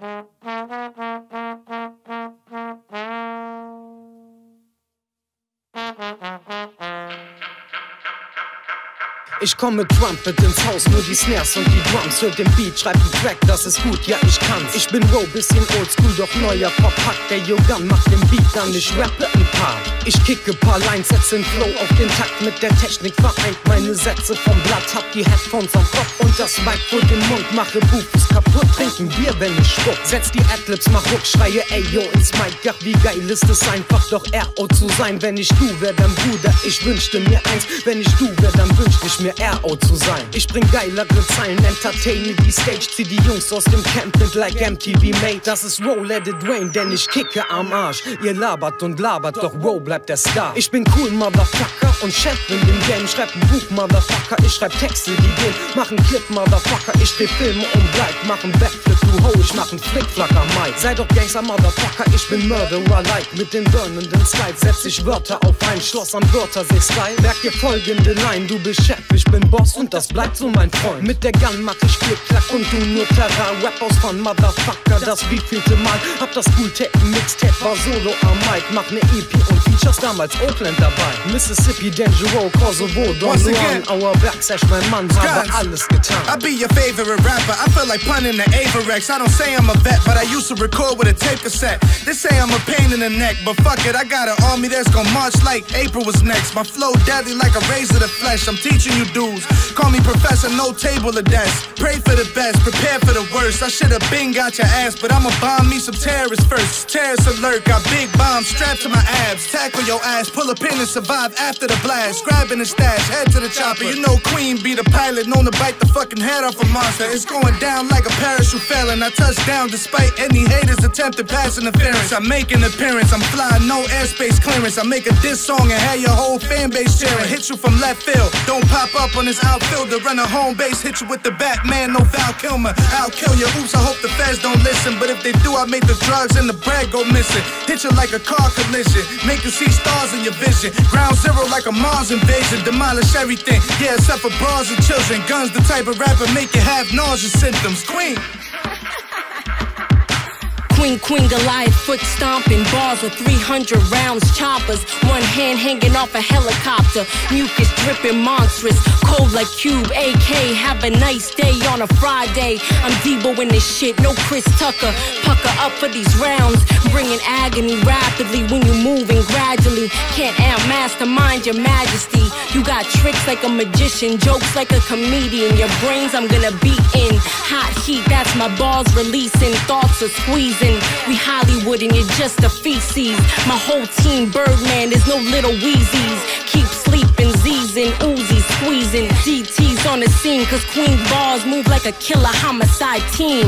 Ich komm mit Trumpet ins Haus, nur die Snares und die Drums. Hört den Beat, schreibt den Track, das ist gut, ja ich kann's. Ich bin row, bisschen oldschool, doch neuer Pop-Hack. Der Yogan macht den Beat dann, ich rappe ein paar. Ich kicke paar Lines, setze den Flow auf den Takt mit der Technik vereint meine Sätze vom Blatt. Hab die Headphones am Kopf und das Mic vor dem Mund. Mache Bufus kaputt, trinken Bier, wenn ich spuck. Setz die Adlibs, mach Ruck, schreie ey yo ins Mic. Ach wie geil ist es einfach, doch RO zu sein. Wenn ich du wär, dann Bruder, ich wünschte mir eins. Wenn ich du wär, dann wünschte ich mir mir RO zu sein. Ich bring geilere Zeilen, entertaine die Stage, zieh die Jungs aus dem Camp mit like MTV Mate. Das ist Roll, let it rain, denn ich kicke am Arsch. Ihr labert und labert, doch Roll bleibt der Star. Ich bin cool, Motherfucker, und Chef in dem Game. Schreib ein Buch, Motherfucker, ich schreib Texte, die gehen. Mach einen Clip, Motherfucker, ich dreh Filme und bleib. Mach einen Backflip, du Ho, ich mach einen Flickflacker, Mike. Sei doch Gangster, Motherfucker, ich bin Murderer, like. Mit den burnenden Slides setz ich Wörter auf ein Schloss am Wörtersee-Style. Merk dir folgende Line, du bist Chef, ich bin Boss und das bleibt so mein Freund. Mit der Gun mach ich Klick, Klack und du nur Terra. Rap aus von Motherfucker, das wievielte Mal. Hab das cool Tape, Mixtape, war solo am Mic. Mach ne EP und Features damals Oakland dabei. Mississippi, Dangerous, Kosovo, Don Juan, our Backsash, mein Mann, habe alles getan. I be your favorite rapper, I feel like punning the Averex. I don't say I'm a vet, but I used to record with a tape cassette. They say I'm a pain in the neck, but fuck it, I got an army that's gonna march like April was next. My flow deadly like a razor to flesh. I'm teaching you dudes. Call me professor, no table or desk. Pray for the best, prepare for the worst. I should have been got your ass, but I'ma bomb me some terrorists first. Terrorist alert, got big bombs strapped to my abs. Tackle your ass, pull a pin and survive after the blast. Grabbing the stash, head to the chopper. You know Queen be the pilot, known to bite the fucking head off a monster. It's going down like a parachute and I touch down despite any haters attempted pass interference. I make an appearance, I'm flying, no airspace clearance. I make a diss song and have your whole fan base cheering. Hit you from left field, don't pop up on this outfielder. Run a home base, hit you with the Batman, no Val Kilmer. I'll kill you. Oops, I hope the feds don't listen. But if they do, I make the drugs and the bread go missing. Hit you like a car collision, make you see stars in your vision. Ground zero like a Mars invasion, demolish everything. Yeah, except for bras and children. Guns, the type of rapper make you have nausea symptoms. Queen. Queen, Queen Goliath, foot stomping, bars of 300 rounds, choppers, one hand hanging off a helicopter, mucus dripping monstrous, cold like Cube, AK, have a nice day on a Friday. I'm Debo in this shit, no Chris Tucker, pucker up for these rounds, bringing agony rapidly when you're moving gradually. Can't out mastermind your majesty. You got tricks like a magician, jokes like a comedian. Your brains I'm gonna beat in hot heat, that's my balls releasing, thoughts are squeezing. We Hollywood and you're just a feces. My whole team, Birdman, there's no little Weezies. Keep sleeping, Z's and Uzi squeezing. DT's on the scene, cause Queen Balls move like a killer homicide team.